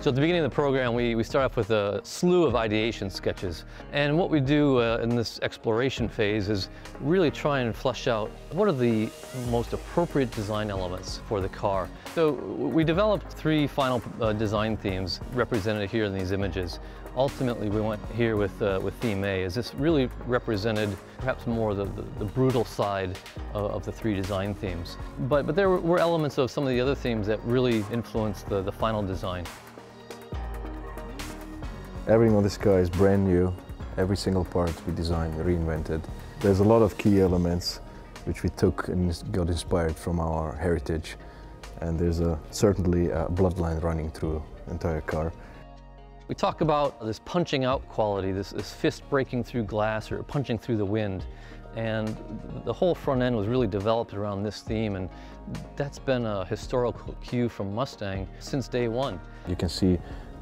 So at the beginning of the program, we, we start off with a slew of ideation sketches. And what we do uh, in this exploration phase is really try and flesh out what are the most appropriate design elements for the car. So we developed three final uh, design themes represented here in these images. Ultimately, we went here with, uh, with theme A, as this really represented perhaps more the, the, the brutal side of, of, the three design themes. But, but there were elements of some of the other themes that really influenced the, the final design. Everything on this car is brand new. Every single part we designed, reinvented. There's a lot of key elements which we took and got inspired from our heritage. And there's a, certainly a bloodline running through the entire car. We talk about this punching out quality, this, this fist breaking through glass or punching through the wind. And the whole front end was really developed around this theme and that's been a historical cue from Mustang since day one. You can see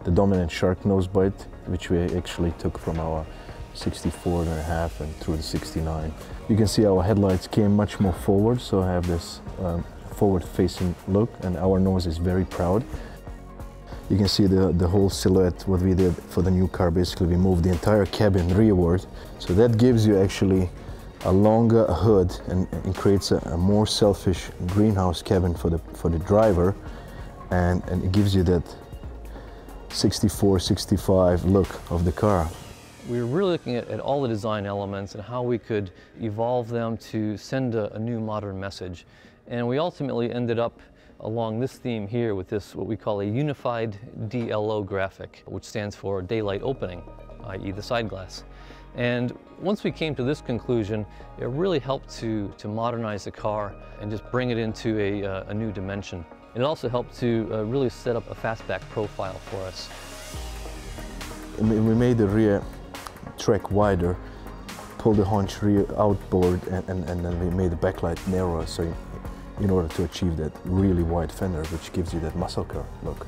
the dominant shark nose bite, which we actually took from our 64 and a half and through the 69. You can see our headlights came much more forward, so I have this um, forward-facing look, and our nose is very proud. You can see the, the whole silhouette, what we did for the new car. Basically, we moved the entire cabin rearward, so that gives you actually a longer hood and, and creates a, a, more selfish greenhouse cabin for the, for the driver, and, and it gives you that 64, 65 look of the car. We were really looking at, at, all the design elements and how we could evolve them to send a, a, new modern message. And we ultimately ended up along this theme here with this, what we call a unified DLO graphic, which stands for daylight opening, i.e. the side glass. And once we came to this conclusion, it really helped to, to modernize the car and just bring it into a, a new dimension. It also helped to uh, really set up a fastback profile for us. We made the rear track wider, pulled the haunch rear outboard, and, and, and then we made the backlight narrower so in order to achieve that really wide fender, which gives you that muscle car look.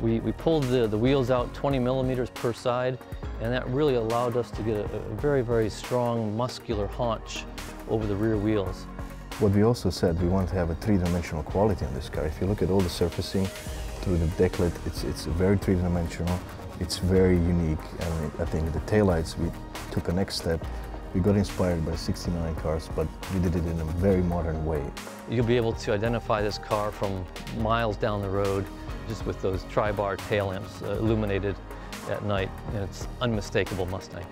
We, we pulled the, the wheels out 20 millimeters per side, and that really allowed us to get a, a very, very strong muscular haunch over the rear wheels. What we also said, we want to have a three-dimensional quality on this car. If you look at all the surfacing through the decklid, it's, it's very three-dimensional. It's very unique. And I think the taillights, we took a next step. We got inspired by 69 cars, but we did it in a very modern way. You'll be able to identify this car from miles down the road just with those tri-bar tail lamps uh, illuminated at night. And it's unmistakable Mustang.